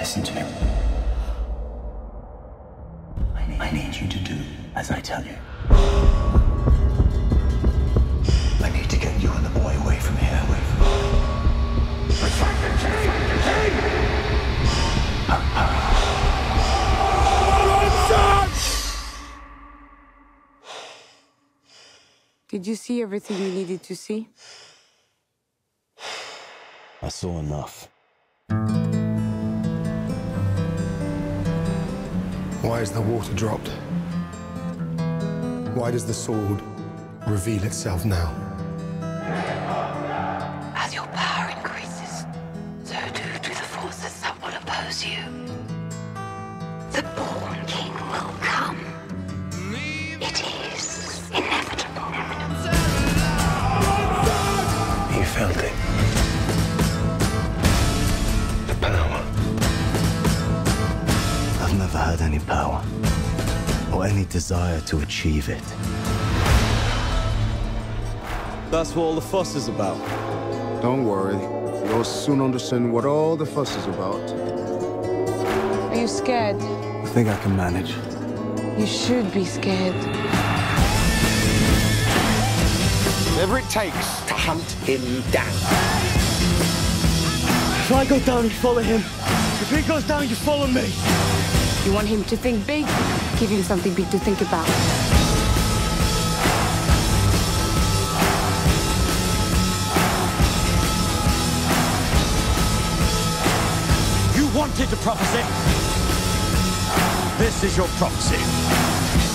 Listen to me. I, I need you to do as I tell you. I need to get you and the boy away from here. Away from here. Hurry, hurry. Did you see everything you needed to see? I saw enough. Why is the water dropped? Why does the sword reveal itself now? As your power increases, so do, do the forces that will oppose you. The born had any power or any desire to achieve it. That's what all the fuss is about. Don't worry. You'll soon understand what all the fuss is about. Are you scared? I think I can manage. You should be scared. Whatever it takes to hunt him down. If I go down, you follow him. If he goes down, you follow me. You want him to think big? Give him something big to think about. You wanted the prophecy. This is your prophecy.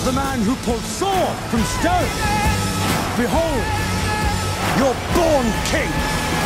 The man who pulled sword from stone. Behold, your born king.